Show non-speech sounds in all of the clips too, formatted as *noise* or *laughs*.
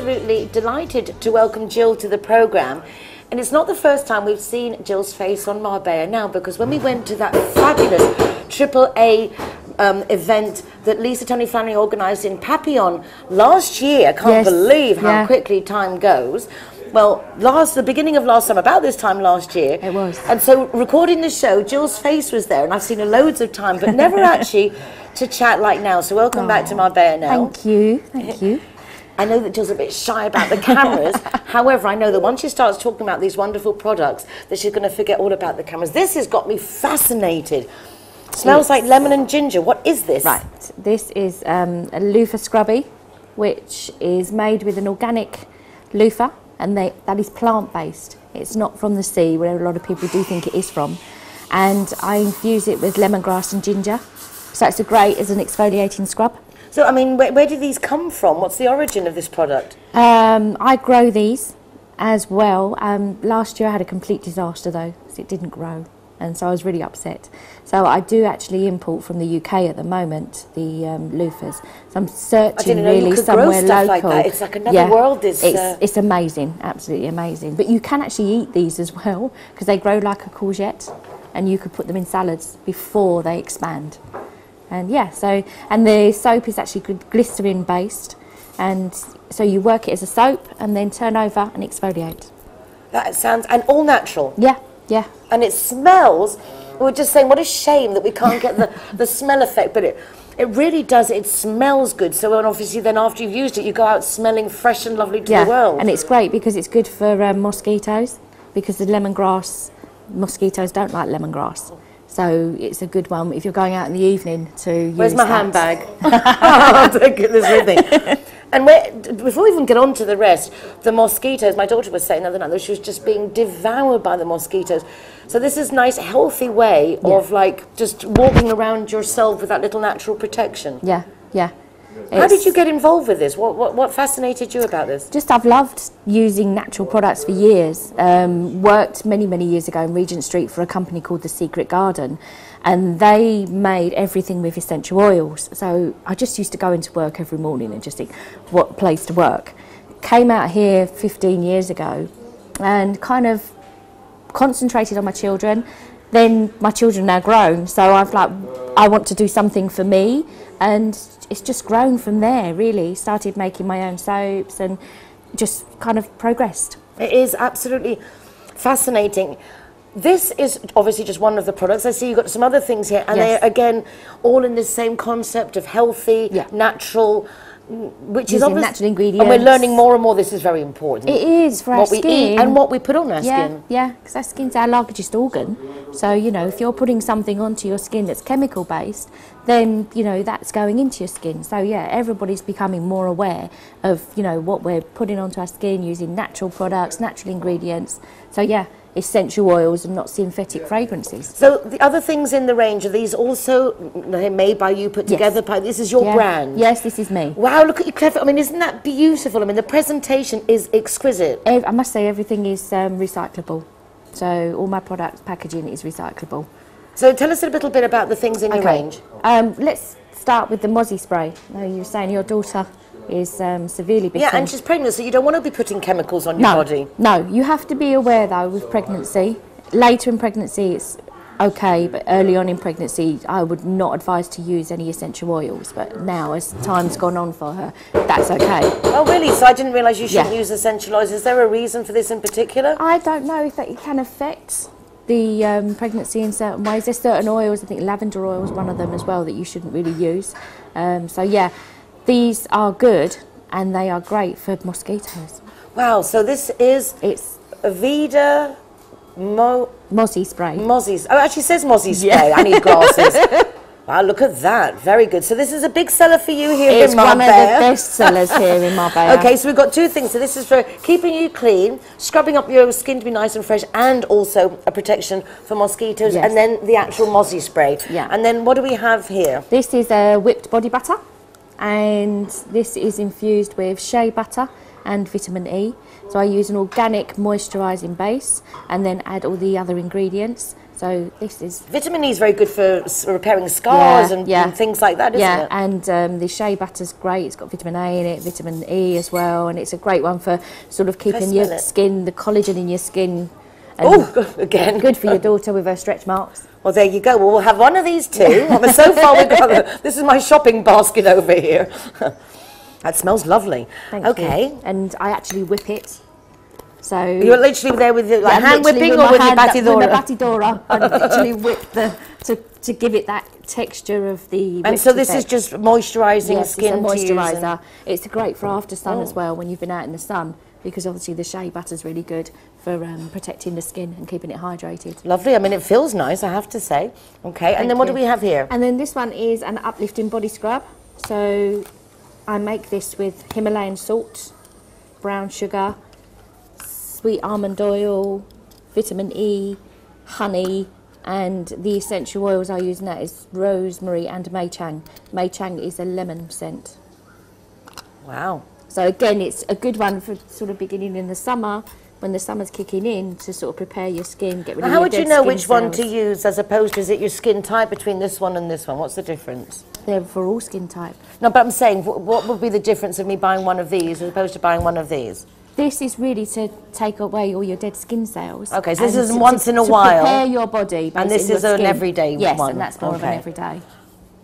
Absolutely delighted to welcome Jill to the programme. And it's not the first time we've seen Jill's face on Marbella now, because when we went to that fabulous Triple A um, event that Lisa Tony Flannery organised in Papillon last year, I can't Yes, believe how yeah. quickly time goes. Well, last the beginning of last summer, about this time last year, It was. And so, recording the show, Jill's face was there, and I've seen her loads of time, but never *laughs* actually to chat like now. So, welcome back to Marbella now. Thank you, thank you. I know that Jill's a bit shy about the cameras. *laughs* However, I know that once she starts talking about these wonderful products, that she's going to forget all about the cameras. This has got me fascinated. Smells like lemon and ginger. What is this? Right, this is um, a loofah scrubby, which is made with an organic loofah, and they, that is plant-based. It's not from the sea, where a lot of people do think it is from. And I infuse it with lemongrass and ginger, so it's a great as an exfoliating scrub. So, I mean, where, where do these come from? What's the origin of this product? Um, I grow these as well. Um, last year I had a complete disaster though, it didn't grow, and so I was really upset. So I do actually import from the UK at the moment the um, loofahs. So I'm searching didn't know you really somewhere stuff like that. It's like another world, this, it's, uh, it's amazing, absolutely amazing. But you can actually eat these as well because they grow like a courgette, and you could put them in salads before they expand. And yeah, so and the soap is actually gl- glycerin based, and so you work it as a soap and then turn over and exfoliate. That sounds, and all natural. Yeah, yeah. And it smells, we were just saying, what a shame that we can't get the, *laughs* the smell effect, but it, it really does, it smells good. So, and obviously, then after you've used it, you go out smelling fresh and lovely to yeah. the world. And it's great because it's good for um, mosquitoes because the lemongrass mosquitoes don't like lemongrass. So it's a good one if you're going out in the evening to Where's my that. handbag? *laughs* oh, *laughs* take goodness with me. And where, before we even get on to the rest, the mosquitoes, my daughter was saying the other night that she was just being devoured by the mosquitoes. So this is nice, healthy way yeah. of like just walking around yourself with that little natural protection. Yeah, yeah. How did you get involved with this? What, what, what fascinated you about this? Just I've loved using natural products for years. Um, worked many many years ago in Regent Street for a company called The Secret Garden, and they made everything with essential oils. So I just used to go into work every morning and just think, what place to work. Came out here 15 years ago, and kind of concentrated on my children. Then my children are now grown, so I've like I want to do something for me, and it's just grown from there. Really, started making my own soaps and just kind of progressed. It is absolutely fascinating. This is obviously just one of the products. I see you've got some other things here, and Yes. they're again all in the same concept of healthy, Yeah. natural, which is Using obvious. natural And we're learning more and more. This is very important. It is for our what we skin. eat and what we put on our yeah, skin. Yeah, because our skin's our largest organ. So, you know, if you're putting something onto your skin that's chemical based, then, you know, that's going into your skin. So, yeah, everybody's becoming more aware of, you know, what we're putting onto our skin using natural products, natural ingredients. So, yeah, essential oils and not synthetic fragrances. So the other things in the range are these also made by you, put Yes. together by. This is your Yeah. brand. Yes, this is me. Wow, look at you, clever. I mean, isn't that beautiful? I mean, the presentation is exquisite. I must say, everything is um, recyclable. So, all my product packaging is recyclable. So tell us a little bit about the things in your range. Um, let's start with the mozzie spray. Now you were saying your daughter is um, severely bitten. Yeah, and she's pregnant, so you don't want to be putting chemicals on your no, body. no. You have to be aware though with pregnancy. Later in pregnancy, it's okay, but early on in pregnancy, I would not advise to use any essential oils. But now, as time's gone on for her, that's okay. Oh, really? So I didn't realise you shouldn't Yeah. use essential oils. Is there a reason for this in particular? I don't know if that it can affect the um, pregnancy in certain ways. There's certain oils, I think lavender oil is one of them as well, that you shouldn't really use. Um, so, yeah, these are good and they are great for mosquitoes. Wow, so this is It's Avida Mo mozzie spray. Mozzie's. Oh, it actually says Mozzie spray. I need glasses. *laughs* wow, look at that. Very good. So this is a big seller for you here It's in one of the best sellers *laughs* here in Marbella. Okay, so we've got two things. So this is for keeping you clean, scrubbing up your skin to be nice and fresh, and also a protection for mosquitoes, Yes. and then the actual Mozzie spray. Yeah. And then what do we have here? This is a whipped body butter, and this is infused with shea butter and vitamin E. So I use an organic moisturising base, and then add all the other ingredients. So this is Vitamin E is very good for repairing scars Yeah, and, yeah. and things like that, isn't yeah, it? and um, the shea butter's great. It's got vitamin A in it, vitamin E as well, and it's a great one for sort of keeping your it? skin, the collagen in your skin. Oh, again. good for your *laughs* daughter with her stretch marks. Well, there you go. Well, we'll have one of these too. I *laughs* so far we've got. This is my shopping basket over here. *laughs* that smells lovely. Thank okay. you. And I actually whip it. So You're literally there with your like, I'm hand whipping or with your hand- With batidora? my batidora. I literally whip the to, to give it that texture of the. and so this is just moisturising yes, skin it's a to use and- moisturiser. It's great for after sun Oh. as well when you've been out in the sun because obviously the shea butter's really good for um, protecting the skin and keeping it hydrated. Lovely. I mean, it feels nice, I have to say. Okay. and Thank then what you. do we have here? And then this one is an uplifting body scrub. So I make this with Himalayan salt, brown sugar, sweet almond oil, vitamin E, honey, and the essential oils I use in that is rosemary and May Chang. May Chang is a lemon scent. Wow. So again, it's a good one for sort of beginning in the summer when the summer's kicking in to sort of prepare your skin, get rid of how would you know which one to use as opposed to is it your skin type between this one and this one? What's the difference? They're for all skin type. No, but I'm saying, what would be the difference of me buying one of these as opposed to buying one of these? This is really to take away all your dead skin cells. Okay, so this is once to- in a to while. prepare your body. And this is an skin. everyday yes, one. and that's more of an everyday.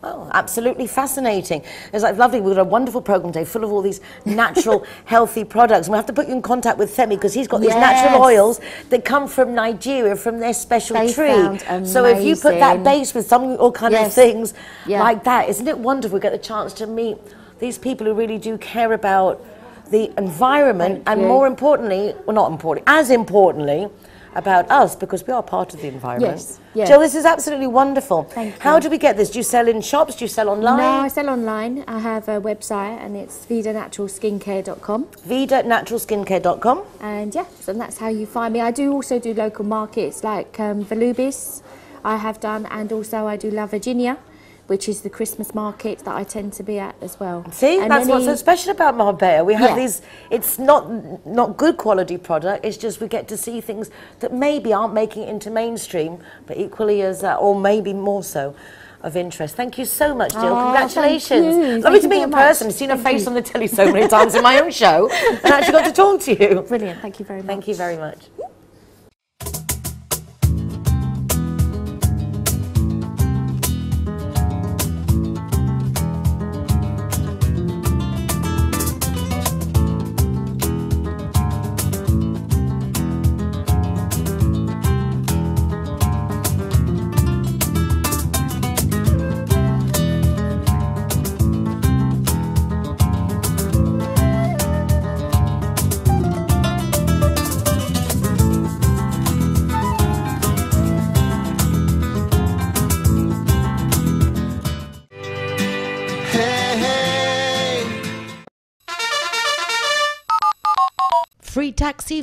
Oh, absolutely fascinating. It's like lovely. We've got a wonderful program today full of all these natural, *laughs* healthy products. And we have to put you in contact with Femi because he's got these natural oils that come from Nigeria, from their special They tree. So if you put that base with some all kind of things Yeah. like that, isn't it wonderful? We get the chance to meet these people who really do care about the environment Thank and you. more importantly, well not importantly, as importantly, about us because we are part of the environment. Yes, yeah. Jill, this is absolutely wonderful. Thank you. How do we get this? Do you sell in shops? Do you sell online? No, I sell online. I have a website and it's vidanaturalskincare.com. VidaNaturalSkincare.com. And yeah, so that's how you find me. I do also do local markets like um, Volubis, I have done, and also I do La Virginia, which is the Christmas market that I tend to be at as well. See, And that's what's so special about Marbella. We have Yeah. these, it's not not good quality product, it's just we get to see things that maybe aren't making it into mainstream, but equally as, uh, or maybe more so, of interest. Thank you so much, Jill. Oh, Congratulations. Lovely Thank to meet very in person. I've seen her face you. on the telly so many times in my own show and actually got to talk to you. *laughs* Brilliant, thank you very much. Thank you very much.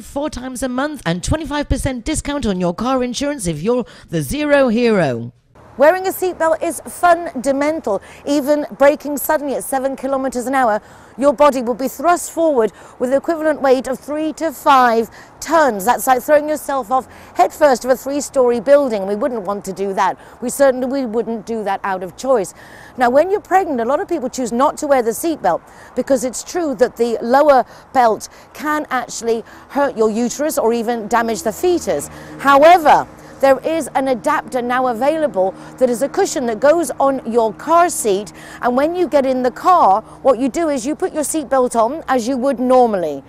Four times a month and 25% discount on your car insurance if you're the zero hero. Wearing a seatbelt is fundamental. Even braking suddenly at seven kilometers an hour, your body will be thrust forward with the equivalent weight of three to five tons. That's like throwing yourself off headfirst of a three-story building. We wouldn't want to do that. We certainly we wouldn't do that out of choice. Now, when you're pregnant, a lot of people choose not to wear the seatbelt because it's true that the lower belt can actually hurt your uterus or even damage the fetus. However, there is an adapter now available that is a cushion that goes on your car seat. And when you get in the car what you do is you put your seatbelt on as you would normally.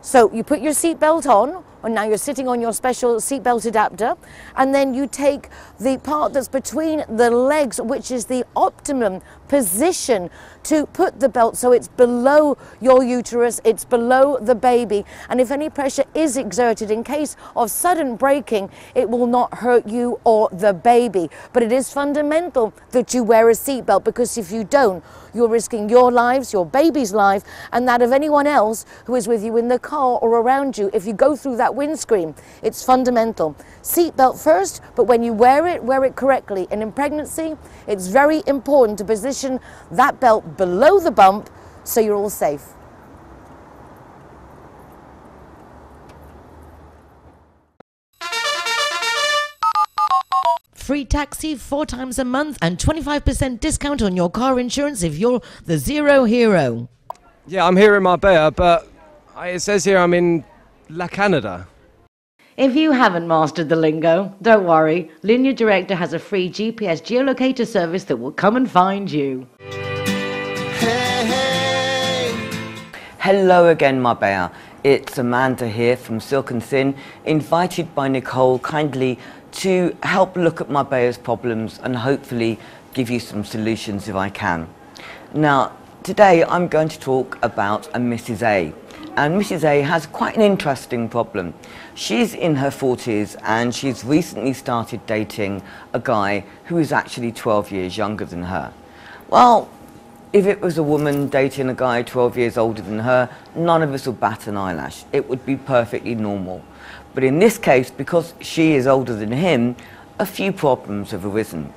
So you put your seatbelt on and now you're sitting on your special seatbelt adapter. And then you take the part that's between the legs which is the optimum position to put the belt. So it's below your uterus it's below the baby. And if any pressure is exerted in case of sudden breaking it will not hurt you or the baby. But it is fundamental that you wear a seatbelt because if you don't you're risking your lives your baby's life and that of anyone else who is with you in the car or around you. If you go through that windscreen. It's fundamental. Seatbelt first but when you wear it wear it correctly. And in pregnancy it's very important to position that belt below the bump so you're all safe. Free taxi four times a month and 25% discount on your car insurance if you're the zero hero. Yeah, I'm here in Marbella, but it says here I'm in La Cañada. If you haven't mastered the lingo, don't worry. Línea Directa has a free GPS geolocator service that will come and find you. Hello again, Marbella. It's Amanda here from Silk and Thin, invited by Nicole kindly to help look at Marbella's problems and hopefully give you some solutions if I can. Now, today I'm going to talk about a Mrs. A. And Mrs. A has quite an interesting problem. She's in her 40s and she's recently started dating a guy who is actually 12 years younger than her. Well, if it was a woman dating a guy 12 years older than her, none of us would bat an eyelash. It would be perfectly normal. But in this case, because she is older than him, a few problems have arisen.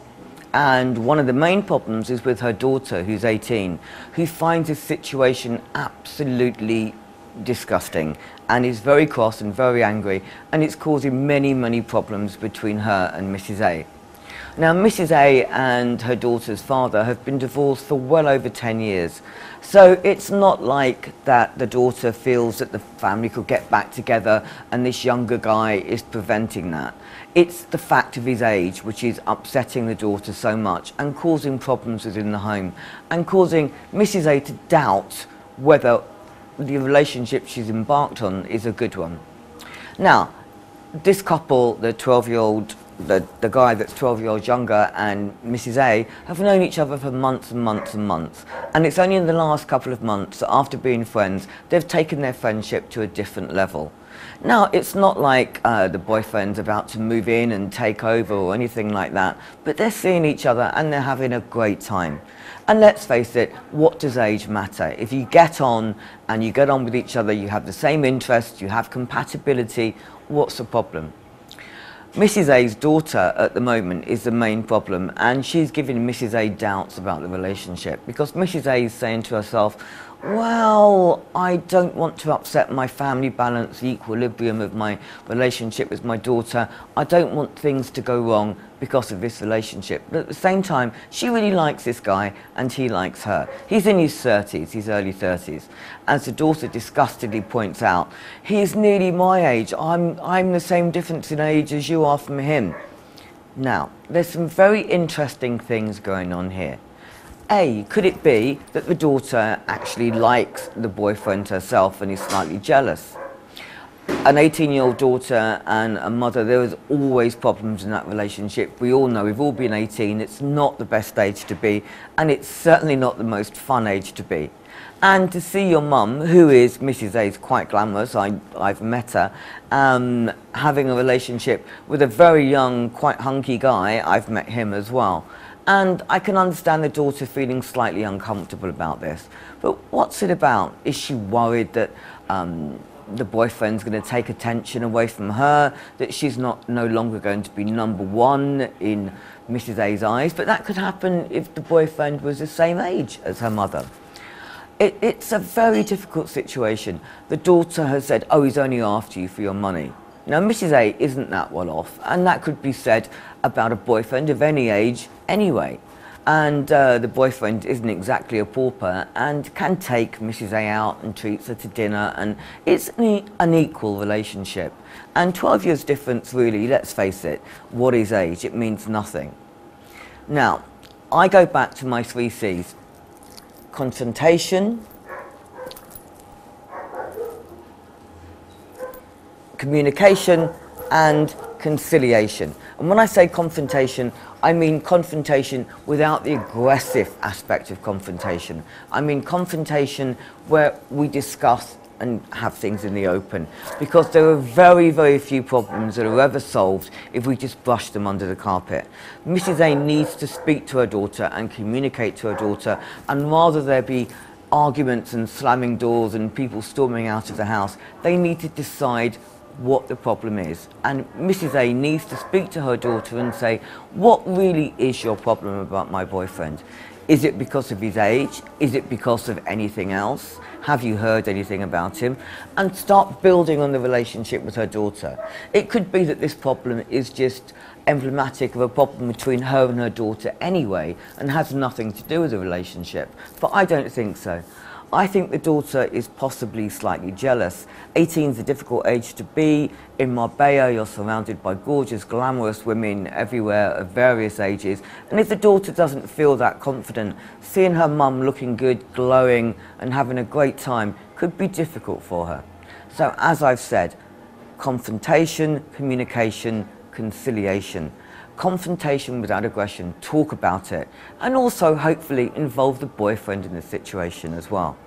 And one of the main problems is with her daughter, who's 18, who finds this situation absolutely disgusting and is very cross and very angry, and it's causing many, many problems between her and Mrs. A. Now, Mrs. A and her daughter's father have been divorced for well over 10 years. So it's not like that the daughter feels that the family could get back together and this younger guy is preventing that. It's the fact of his age which is upsetting the daughter so much and causing problems within the home and causing Mrs. A to doubt whether the relationship she's embarked on is a good one. Now, this couple, the 12 year old, the, the guy that's 12 years younger and Mrs. A, have known each other for months and months and months. And it's only in the last couple of months after being friends, they've taken their friendship to a different level. Now, it's not like uh, the boyfriend's about to move in and take over or anything like that, but they're seeing each other and they're having a great time. And let's face it, what does age matter? If you get on and you get on with each other, you have the same interests, you have compatibility, what's the problem? Mrs. A's daughter at the moment is the main problem, and she's giving Mrs. A doubts about the relationship because Mrs. A is saying to herself, Well, I don't want to upset my family balance, the equilibrium of my relationship with my daughter. I don't want things to go wrong because of this relationship. But at the same time, she really likes this guy and he likes her. He's in his 30s, his early 30s. As the daughter disgustedly points out, he's nearly my age. I'm, I'm the same difference in age as you are from him. Now, there's some very interesting things going on here. A, could it be that the daughter actually likes the boyfriend herself and is slightly jealous? An 18 year old daughter and a mother, there is always problems in that relationship. We all know, we've all been 18, it's not the best age to be, and it's certainly not the most fun age to be. And to see your mum, who is Mrs. A, is quite glamorous, I, I've met her, um, having a relationship with a very young, quite hunky guy, I've met him as well. And I can understand the daughter feeling slightly uncomfortable about this. But what's it about? Is she worried that um, the boyfriend's going to take attention away from her, that she's not no longer going to be number one in Mrs. A's eyes? But that could happen if the boyfriend was the same age as her mother. It, it's a very difficult situation. The daughter has said, oh, he's only after you for your money. Now, Mrs. A isn't that well off, and that could be said about a boyfriend of any age anyway. And uh, the boyfriend isn't exactly a pauper and can take Mrs. A out and treats her to dinner, and it's an unequal relationship. And 12 years difference, really, let's face it, what is age? It means nothing. Now, I go back to my three C's confrontation, communication and conciliation. And when I say confrontation, I mean confrontation without the aggressive aspect of confrontation. I mean confrontation where we discuss and have things in the open. Because there are very, very few problems that are ever solved if we just brush them under the carpet. Mrs. A needs to speak to her daughter and communicate to her daughter, and rather there be arguments and slamming doors and people storming out of the house, they need to decide what the problem is. And Mrs. A needs to speak to her daughter and say, what really is your problem about my boyfriend? Is it because of his age? Is it because of anything else? Have you heard anything about him? And start building on the relationship with her daughter. It could be that this problem is just emblematic of a problem between her and her daughter anyway and has nothing to do with the relationship. But I don't think so. I think the daughter is possibly slightly jealous. 18 is a difficult age to be. In Marbella, you're surrounded by gorgeous, glamorous women everywhere of various ages. And if the daughter doesn't feel that confident, seeing her mum looking good, glowing, and having a great time could be difficult for her. So, as I've said, confrontation, communication, conciliation confrontation without aggression, talk about it, and also hopefully involve the boyfriend in the situation as well.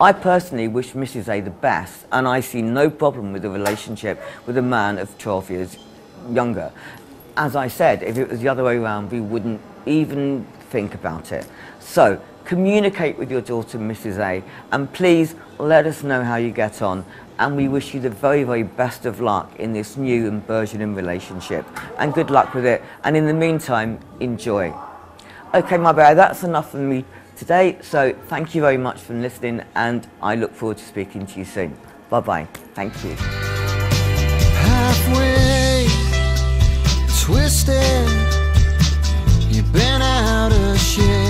I personally wish Mrs. A the best, and I see no problem with a relationship with a man of 12 years younger. As I said, if it was the other way around, we wouldn't even think about it. So, communicate with your daughter, Mrs. A, and please let us know how you get on and we wish you the very, very best of luck in this new and burgeoning relationship. And good luck with it. And in the meantime, enjoy. Okay, Marbella, that's enough from me today. So thank you very much for listening, and I look forward to speaking to you soon. Bye bye. Thank you. Halfway twisted, you've been out of shape.